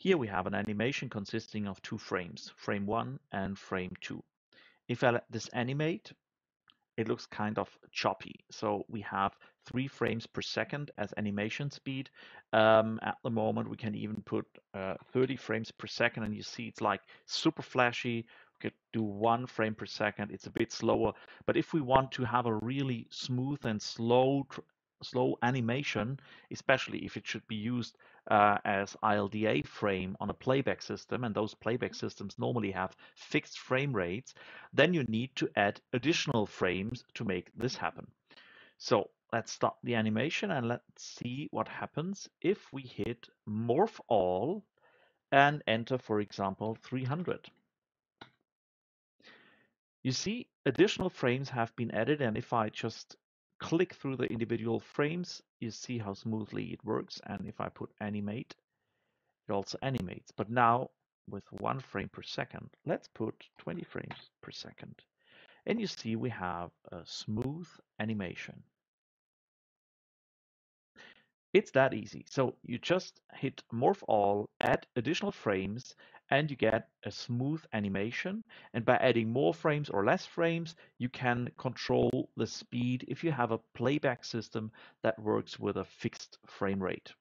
Here we have an animation consisting of two frames, frame one and frame two. If I let this animate, it looks kind of choppy. So we have three frames per second as animation speed. Um, at the moment, we can even put uh, 30 frames per second, and you see it's like super flashy. We could do one frame per second. It's a bit slower. But if we want to have a really smooth and slow slow animation, especially if it should be used uh, as ILDA frame on a playback system, and those playback systems normally have fixed frame rates, then you need to add additional frames to make this happen. So let's stop the animation and let's see what happens if we hit morph all and enter, for example, 300. You see additional frames have been added and if I just click through the individual frames, you see how smoothly it works. And if I put animate, it also animates. But now with one frame per second, let's put 20 frames per second. And you see we have a smooth animation. It's that easy. So you just hit morph all, add additional frames, and you get a smooth animation. And by adding more frames or less frames, you can control the speed if you have a playback system that works with a fixed frame rate.